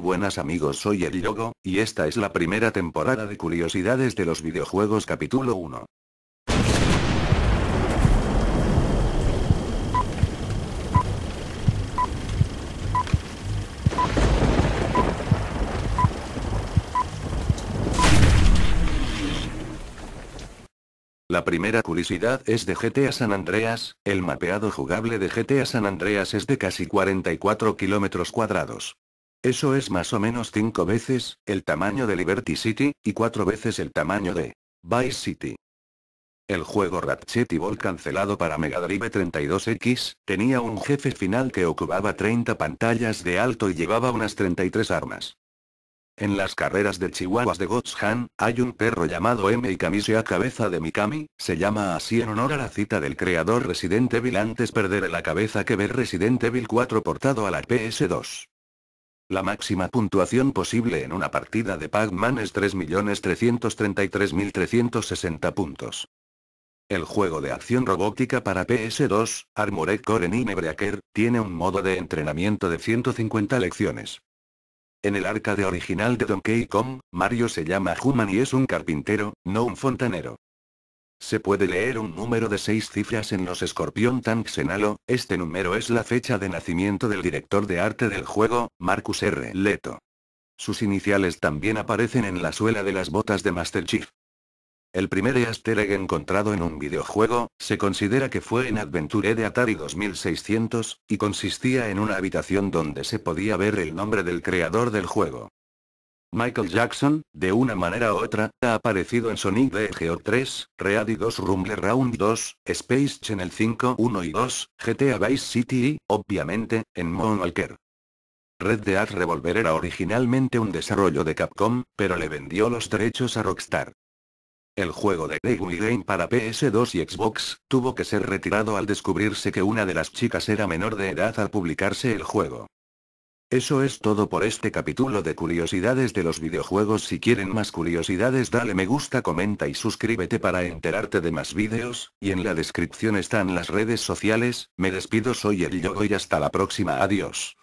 Buenas amigos soy el Yogo, y esta es la primera temporada de Curiosidades de los Videojuegos capítulo 1. La primera curiosidad es de GTA San Andreas, el mapeado jugable de GTA San Andreas es de casi 44 kilómetros cuadrados. Eso es más o menos 5 veces, el tamaño de Liberty City, y 4 veces el tamaño de Vice City. El juego Ratchet Ball cancelado para Mega Drive 32X, tenía un jefe final que ocupaba 30 pantallas de alto y llevaba unas 33 armas. En las carreras de chihuahuas de Gotshan, hay un perro llamado M. y a cabeza de Mikami, se llama así en honor a la cita del creador Resident Evil antes perder la cabeza que ver Resident Evil 4 portado a la PS2. La máxima puntuación posible en una partida de Pac-Man es 3.333.360 puntos. El juego de acción robótica para PS2, Armored Core Ninebreaker, tiene un modo de entrenamiento de 150 lecciones. En el arcade original de Donkey Kong, Mario se llama Human y es un carpintero, no un fontanero. Se puede leer un número de seis cifras en los Scorpion Tanks en Halo, este número es la fecha de nacimiento del director de arte del juego, Marcus R. Leto. Sus iniciales también aparecen en la suela de las botas de Master Chief. El primer easter egg encontrado en un videojuego, se considera que fue en Adventure de Atari 2600, y consistía en una habitación donde se podía ver el nombre del creador del juego. Michael Jackson, de una manera u otra, ha aparecido en Sonic the Hedgehog 3, Ready 2 Rumble Round 2, Space Channel 5 1 y 2, GTA Vice City y, obviamente, en Moonwalker. Red Dead Revolver era originalmente un desarrollo de Capcom, pero le vendió los derechos a Rockstar. El juego de Game Game para PS2 y Xbox, tuvo que ser retirado al descubrirse que una de las chicas era menor de edad al publicarse el juego. Eso es todo por este capítulo de curiosidades de los videojuegos. Si quieren más curiosidades dale me gusta comenta y suscríbete para enterarte de más vídeos, y en la descripción están las redes sociales, me despido soy el Yogo y hasta la próxima. Adiós.